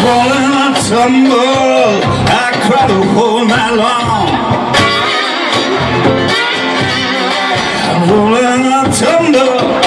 roll and I tumble, I cry the whole night long. I roll and I tumble.